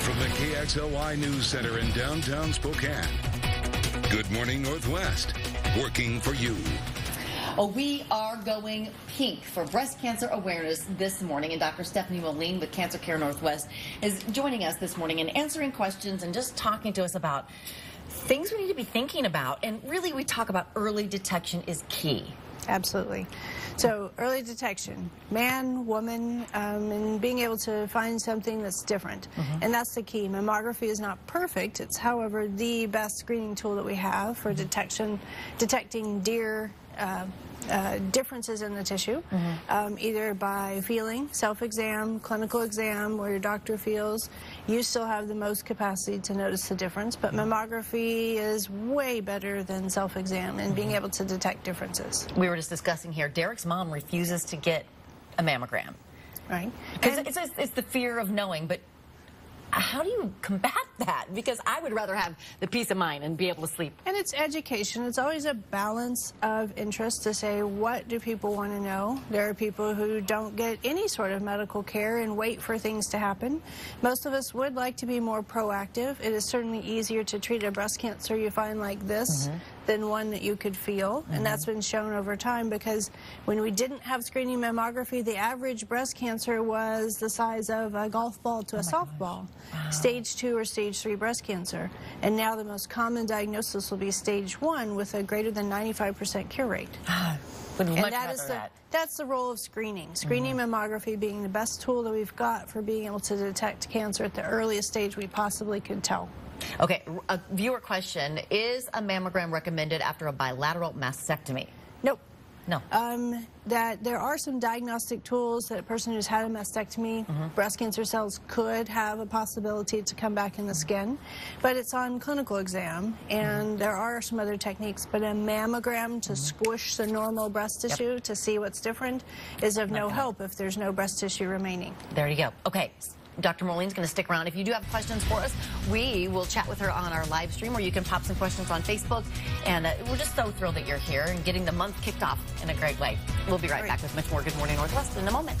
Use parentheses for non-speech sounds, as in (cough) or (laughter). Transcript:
from the KXLY News Center in downtown Spokane. Good morning, Northwest. Working for you. Oh, we are going pink for breast cancer awareness this morning, and Dr. Stephanie Moline with Cancer Care Northwest is joining us this morning and answering questions and just talking to us about things we need to be thinking about. And really, we talk about early detection is key. Absolutely. So early detection, man, woman, um, and being able to find something that's different. And that's the key. Mammography is not perfect. It's, however, the best screening tool that we have for detection, detecting deer uh, uh, differences in the tissue, um, either by feeling, self-exam, clinical exam, where your doctor feels. You still have the most capacity to notice the difference, but mammography is way better than self-exam in being able to detect differences. We were just discussing here, Derek's mom refuses to get a mammogram. Right. Because it's, it's, it's the fear of knowing, but how do you combat that? Because I would rather have the peace of mind and be able to sleep. And it's education. It's always a balance of interest to say, what do people want to know? There are people who don't get any sort of medical care and wait for things to happen. Most of us would like to be more proactive. It is certainly easier to treat a breast cancer you find like this mm-hmm. Than one that you could feel. And that's been shown over time because when we didn't have screening mammography, the average breast cancer was the size of a golf ball to a softball. Stage two or stage three breast cancer. And now the most common diagnosis will be stage one with a greater than 95% cure rate. (sighs) And that rather the, that. that's the role of screening. Screening mammography being the best tool that we've got for being able to detect cancer at the earliest stage we possibly could tell. Okay, a viewer question Is a mammogram recommended after a bilateral mastectomy? Nope. No. Um, that there are some diagnostic tools that a person who's had a mastectomy, mm-hmm. breast cancer cells could have a possibility to come back in the skin, but it's on clinical exam, and mm-hmm. there are some other techniques. But a mammogram to mm-hmm. squish the normal breast tissue to see what's different is of no help if there's no breast tissue remaining. There you go. Okay. Dr. Moline's going to stick around. If you do have questions for us, we will chat with her on our live stream, or you can pop some questions on Facebook. And uh, we're just so thrilled that you're here and getting the month kicked off in a great way. We'll be right back with much more Good Morning Northwest in a moment.